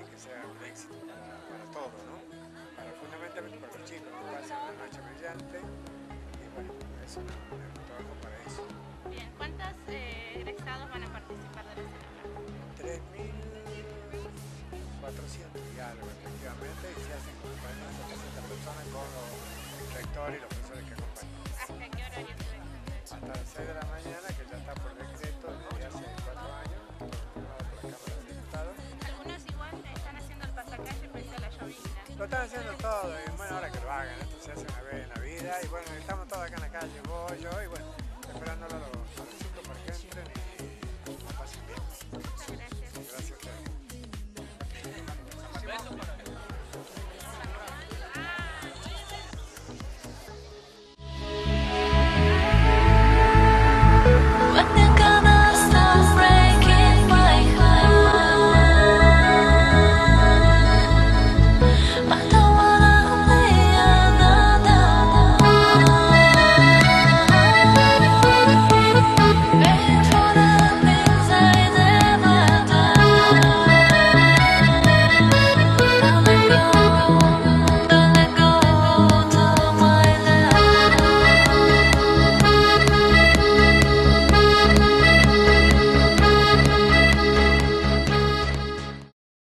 y que sea un éxito para, todos, ¿no? Para, fundamentalmente para los chicos que pasen una noche brillante y bueno, es es un trabajo para eso. Bien, ¿cuántos eh, egresados van a participar de la celebración? 3.400 y algo efectivamente y se hacen como 40 personas con los rectores y los profesores que acompañan. ¿Hasta qué horario se ve? Hasta las 6 de la mañana, que ya está por decreto desde hace 4 años, firmado por la Cámara de Diputados. Algunos igual están haciendo el pasacalle pese a la llovizna. Lo están haciendo todo y bueno, ahora que lo hagan, esto se hace una vez en la vida y bueno, estamos todos acá en la calle